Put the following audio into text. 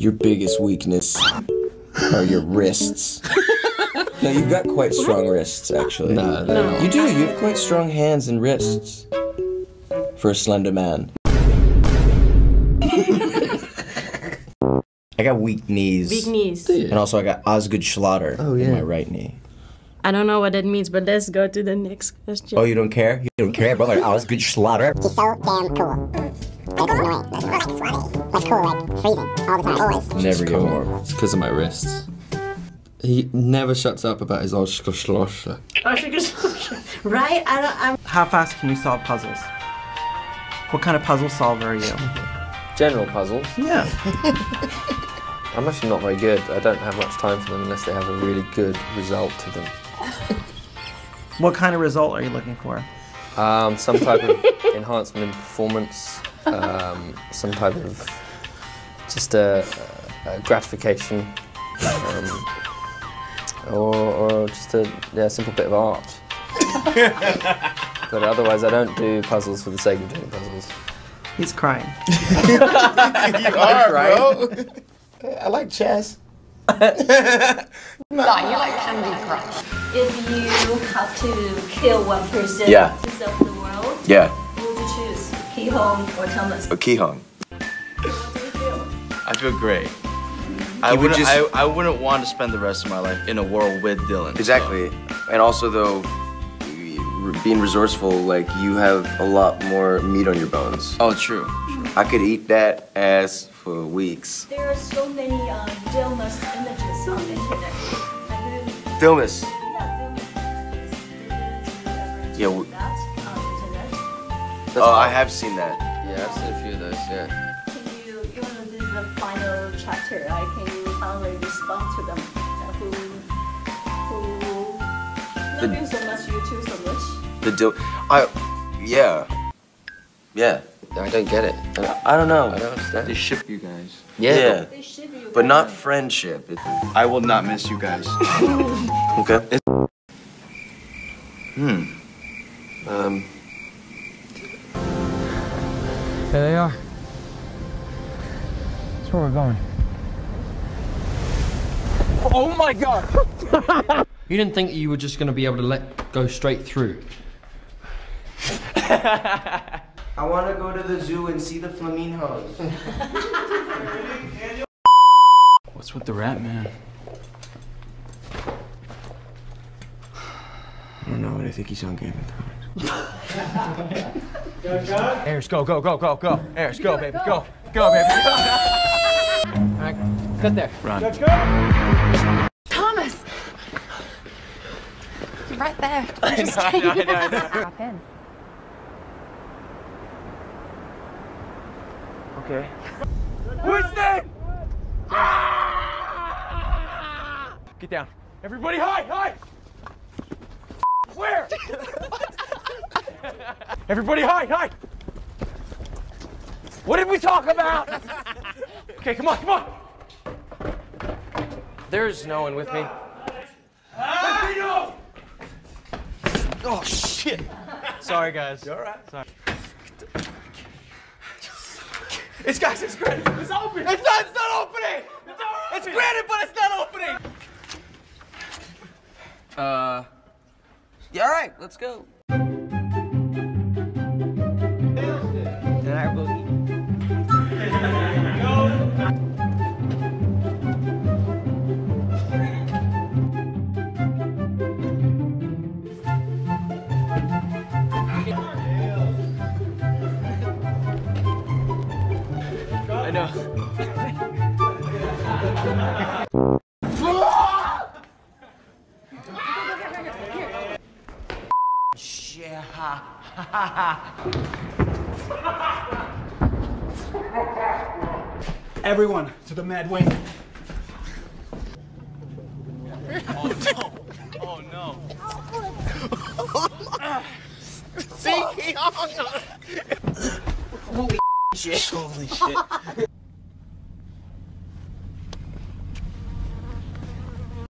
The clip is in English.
your biggest weakness are your wrists. no, you've got quite strong wrists, actually. Nah, they don't. You do. You have quite strong hands and wrists for a slender man. I got weak knees. Big knees. And also, I got Osgood Schlatter Oh, in my right knee. I don't know what that means, but let's go to the next question. Oh, you don't care? You don't care about like Osgood Schlatter? He's so damn cool. But it's annoying. That's like sweaty. Like cool, like freezing all the time. Always. Never get Cold. warm. It's because of my wrists. He never shuts up about his Oscar Schloss. right? I don't. I'm How fast can you solve puzzles? What kind of puzzle solver are you? General puzzles. Yeah. I'm actually not very good. I don't have much time for them unless they have a really good result to them. What kind of result are you looking for? Um, some type of enhancement in performance, um, some type of just a, a gratification, um, or, or just a yeah, simple bit of art. but otherwise, I don't do puzzles for the sake of doing puzzles. He's crying. you are, bro. I like chess. No, you like Candy Crush. If you have to kill one person Yeah. to save the world, Yeah, who would you choose? Ki Hong or Thomas? a Ki Hong. I feel great. I would wouldn't. just- I, I wouldn't want to spend the rest of my life in a world with Dylan. so- Exactly. And also, though, being resourceful, like you have a lot more meat on your bones. Oh, true. I could eat that ass for weeks. There are so many um, Dilmas images on the internet. Have you, Filmus. yeah, Dilmas images. Did Yeah, the internet? Oh, I have seen that. Yeah, I've seen a few of those. Yeah. Can you, you know, this is the final chapter, right? Can you finally respond to them? Uh, who, who, love you so much, you too so much? The deal. I. Yeah. Yeah. I don't get it. I don't, I don't know. I don't understand. They ship you guys. Yeah. Yeah. They ship you. But not friendship. It- I will not miss you guys. okay. hmm. Um. There they are. That's where we're going. Oh my god! you didn't think you were just gonna be able to let go straight through. I want to go to the zoo and see the flamingos. What's with the rat man? I don't know, but I think he's on Game of Thrones. Ayers, go, go, go, go, go. Ayers, go, baby, go. Go, baby. All right, cut there. Run. Thomas! You're right there. I know, I know, I know, I know. Drop in. Okay. Who's ah! that? Get down. Everybody hide, hide! Where? Everybody hide, hide! What did we talk about? Okay, come on, come on! There's no one with me. Oh shit! Sorry, guys. You alright? Sorry. It's guys, it's granted. It's open. It's not. It's not opening. It's, it's granted, but it's not opening. Uh. Yeah. All right. Let's go. I know. Everyone to the Mad Wing. Oh no. Holy shit. Holy shit.